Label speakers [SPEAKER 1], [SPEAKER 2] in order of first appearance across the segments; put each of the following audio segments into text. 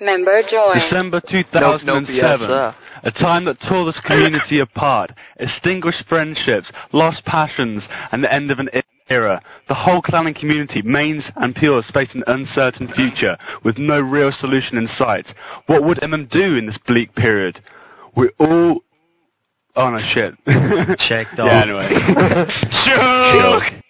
[SPEAKER 1] Member joined.
[SPEAKER 2] December
[SPEAKER 3] No, no
[SPEAKER 2] 2007.
[SPEAKER 3] BS
[SPEAKER 2] a time that tore this community apart, extinguished friendships, lost passions, and the end of an era. The whole clanning community, mains and pures, faced an uncertain future with no real solution in sight. What would MM do in this bleak period? We're all... Oh no, shit.
[SPEAKER 4] Checked off.
[SPEAKER 2] yeah,
[SPEAKER 4] off.
[SPEAKER 2] anyway. Shook!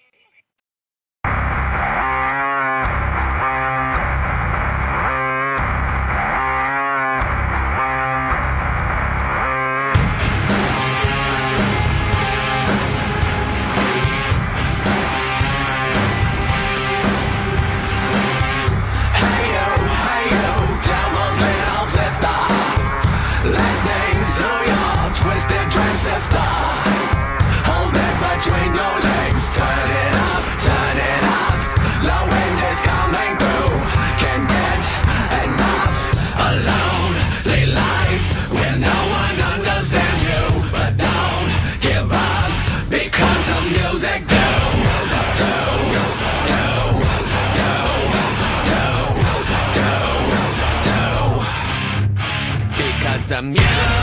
[SPEAKER 5] Because the music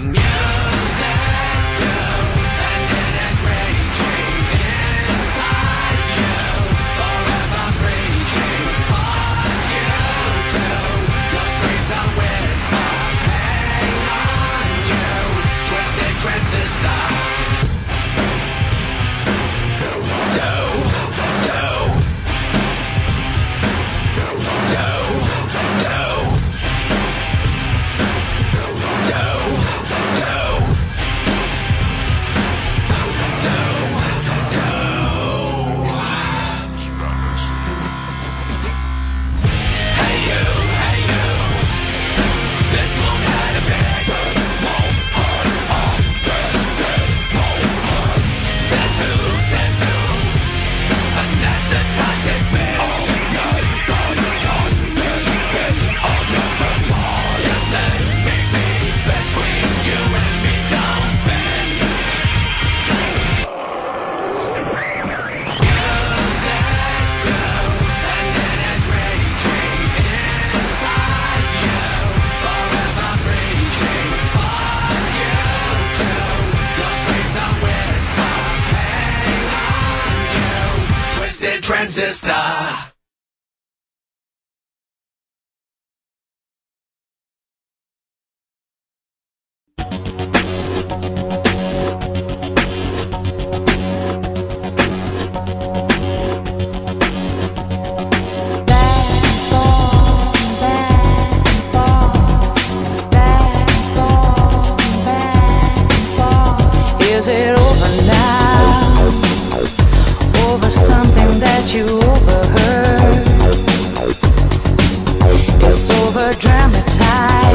[SPEAKER 5] The transistor.
[SPEAKER 6] dramatized.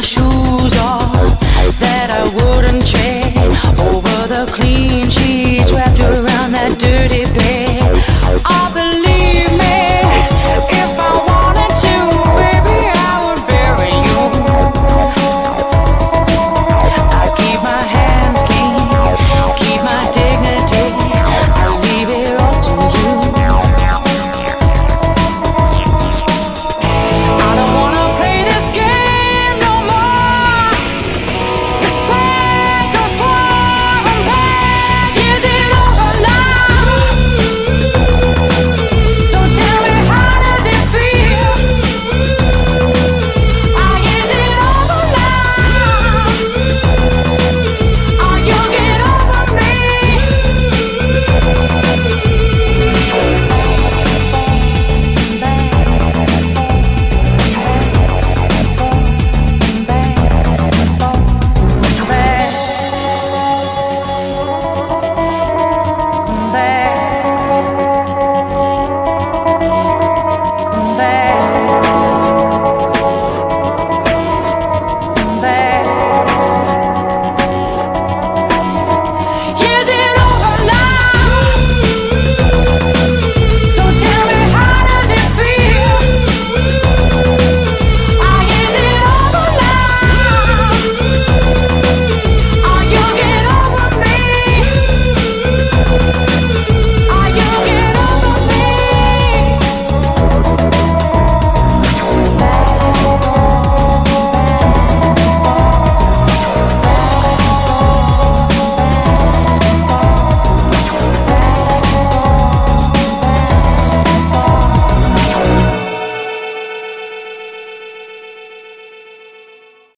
[SPEAKER 1] My